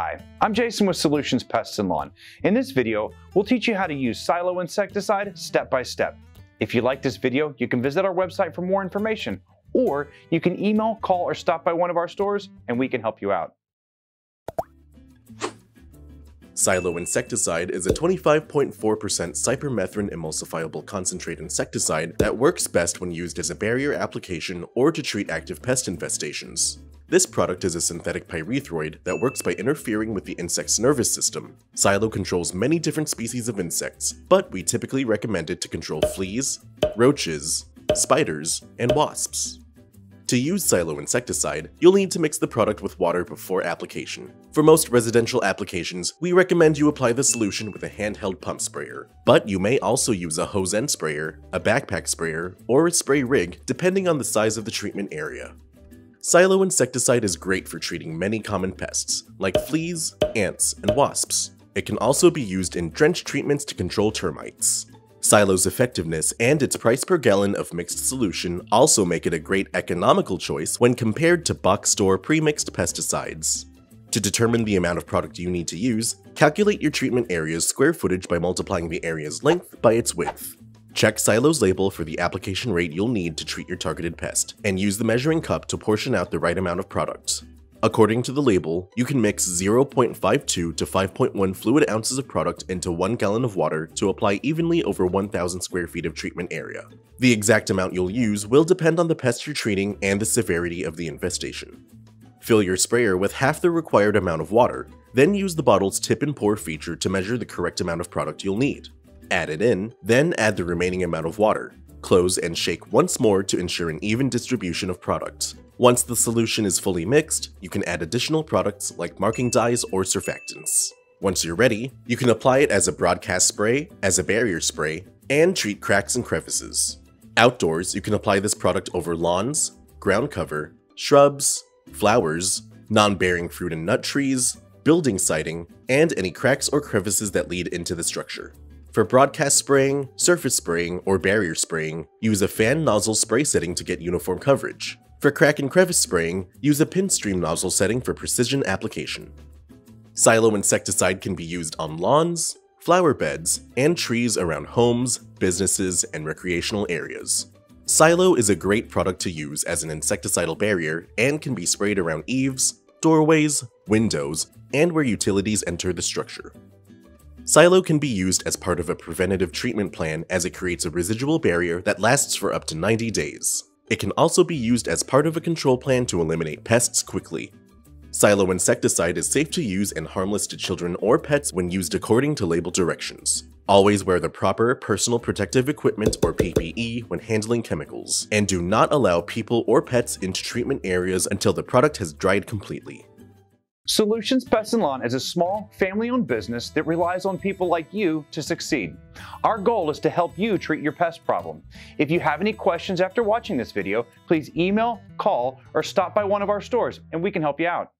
Hi, I'm Jason with Solutions Pests and Lawn. In this video, we'll teach you how to use Sylo insecticide step by step. If you like this video, you can visit our website for more information, or you can email, call, or stop by one of our stores and we can help you out. Sylo insecticide is a 25.4% cypermethrin emulsifiable concentrate insecticide that works best when used as a barrier application or to treat active pest infestations. This product is a synthetic pyrethroid that works by interfering with the insect's nervous system. Sylo controls many different species of insects, but we typically recommend it to control fleas, roaches, spiders, and wasps. To use Sylo insecticide, you'll need to mix the product with water before application. For most residential applications, we recommend you apply the solution with a handheld pump sprayer, but you may also use a hose end sprayer, a backpack sprayer, or a spray rig depending on the size of the treatment area. Sylo insecticide is great for treating many common pests, like fleas, ants, and wasps. It can also be used in drench treatments to control termites. Sylo's effectiveness and its price per gallon of mixed solution also make it a great economical choice when compared to box store pre-mixed pesticides. To determine the amount of product you need to use, calculate your treatment area's square footage by multiplying the area's length by its width. Check Sylo's label for the application rate you'll need to treat your targeted pest, and use the measuring cup to portion out the right amount of product. According to the label, you can mix 0.52 to 5.1 fluid ounces of product into 1 gallon of water to apply evenly over 1,000 square feet of treatment area. The exact amount you'll use will depend on the pest you're treating and the severity of the infestation. Fill your sprayer with half the required amount of water, then use the bottle's tip and pour feature to measure the correct amount of product you'll need. Add it in, then add the remaining amount of water. Close and shake once more to ensure an even distribution of products. Once the solution is fully mixed, you can add additional products like marking dyes or surfactants. Once you're ready, you can apply it as a broadcast spray, as a barrier spray, and treat cracks and crevices. Outdoors, you can apply this product over lawns, ground cover, shrubs, flowers, non-bearing fruit and nut trees, building siding, and any cracks or crevices that lead into the structure. For broadcast spraying, surface spraying, or barrier spraying, use a fan nozzle spray setting to get uniform coverage. For crack and crevice spraying, use a pinstream nozzle setting for precision application. Sylo insecticide can be used on lawns, flower beds, and trees around homes, businesses, and recreational areas. Sylo is a great product to use as an insecticidal barrier and can be sprayed around eaves, doorways, windows, and where utilities enter the structure. Sylo can be used as part of a preventative treatment plan as it creates a residual barrier that lasts for up to 90 days. It can also be used as part of a control plan to eliminate pests quickly. Sylo insecticide is safe to use and harmless to children or pets when used according to label directions. Always wear the proper personal protective equipment or PPE when handling chemicals, and do not allow people or pets into treatment areas until the product has dried completely. Solutions Pest and Lawn is a small, family-owned business that relies on people like you to succeed. Our goal is to help you treat your pest problem. If you have any questions after watching this video, please email, call, or stop by one of our stores and we can help you out.